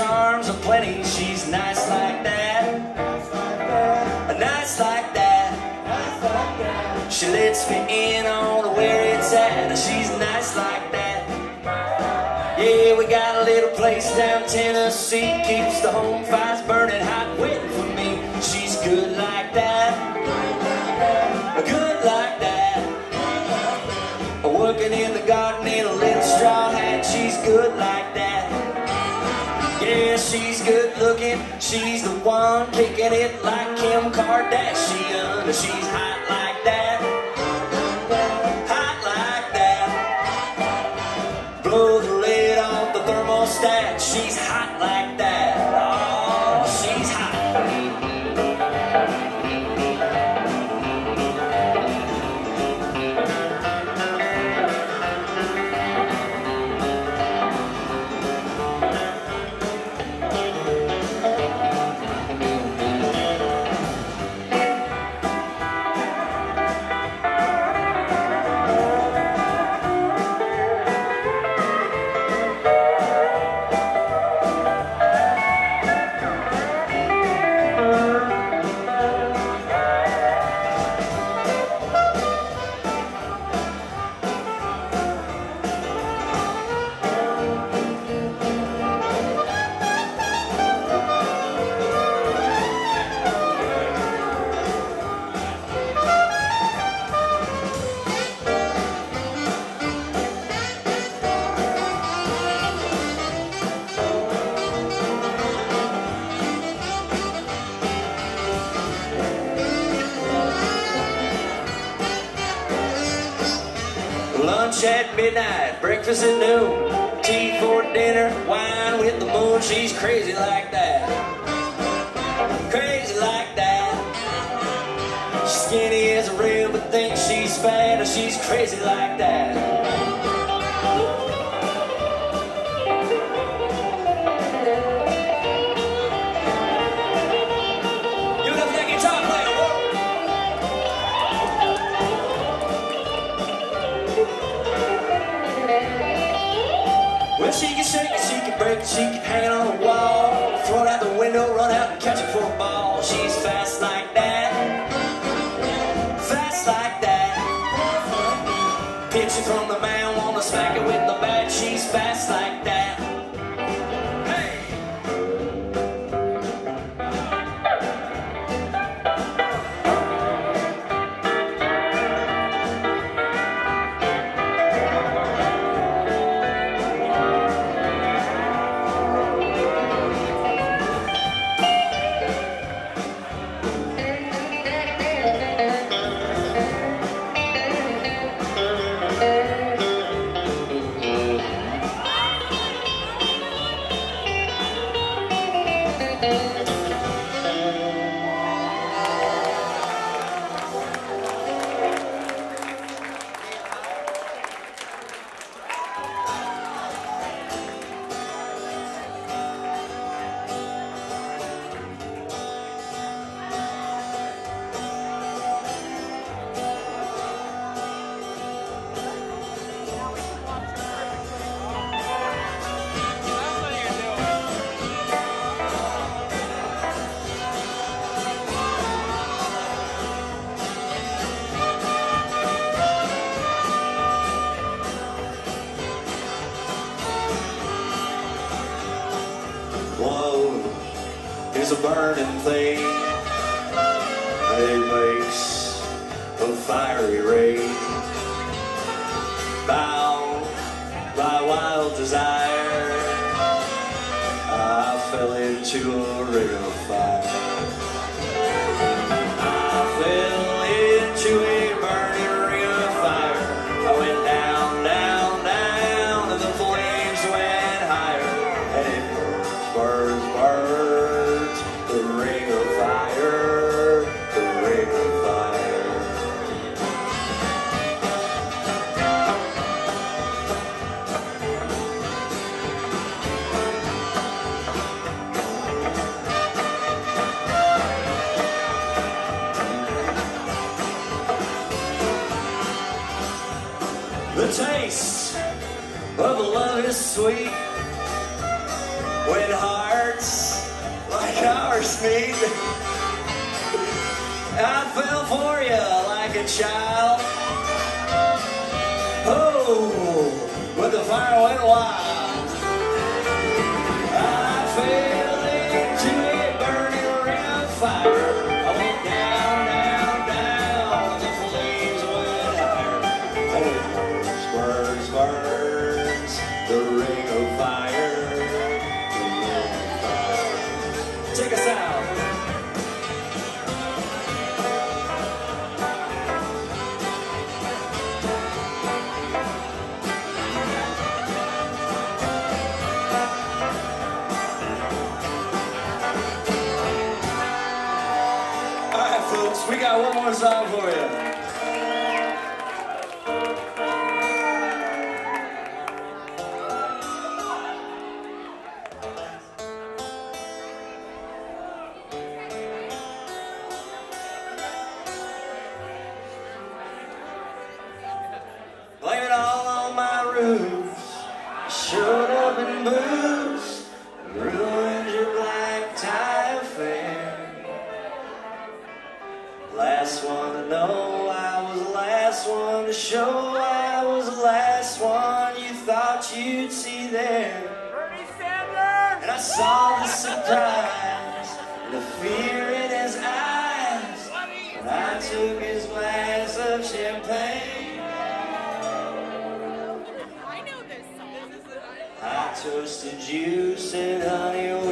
charms aplenty. She's nice like that. Nice like that. She lets me in on where it's at. She's nice like that. Yeah, we got a little place down Tennessee. Keeps the home fires burning hot, waiting for me. She's good like that. She's good looking. She's the one kicking it like Kim Kardashian. She's hot like that. Hot like that. Blow the lid off the thermostat. She's At midnight, breakfast at noon, tea for dinner, wine with the moon. She's crazy like that. Crazy like that. Skinny as a rail, but thinks she's fat. Or she's crazy like that. Break it, she can hang it on the wall. Throw it out the window, run out and catch it for a ball. She's fast like that. Fast like that. It from the mound, wanna smack it with the bat. She's fast like that. Whoa, is a burning thing. It makes a fiery rain. Sweet, when hearts like ours meet. I fell for you like a child. Oh, when the fire went wild. fear in his eyes I took his glass of champagne. I know this. I twisted honey.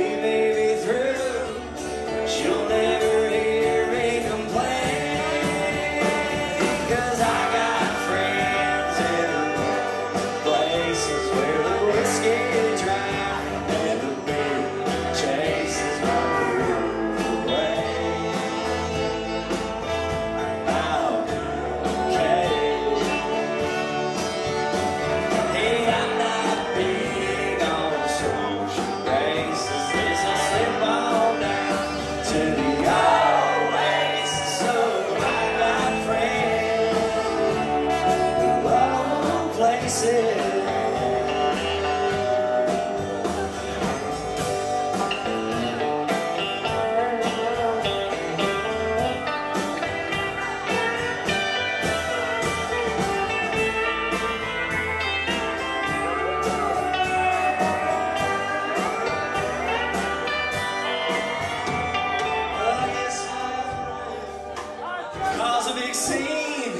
cause a big scene.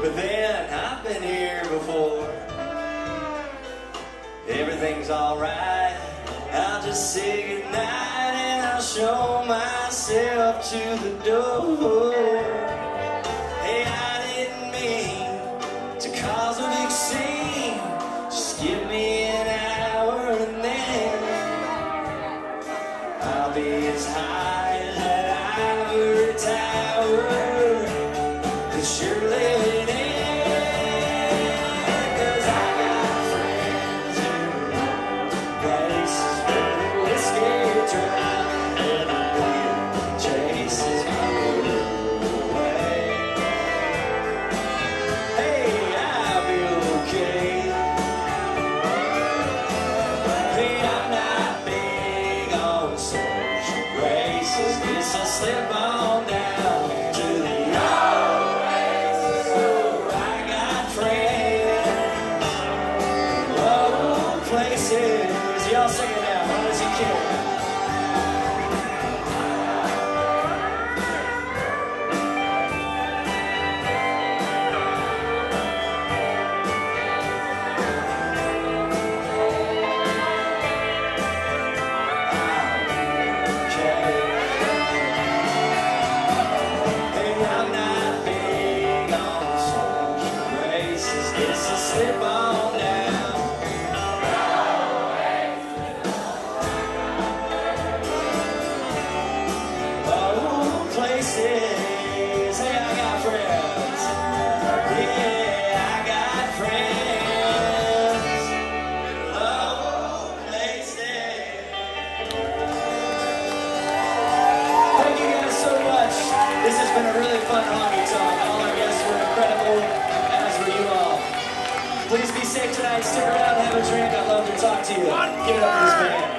But then I've been here before. Everything's alright. I'll just say goodnight and I'll show myself to the door. sled by. se separa. stick around, have a drink. I'd love to talk to you. Give it up for this man.